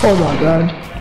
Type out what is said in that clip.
Oh my god.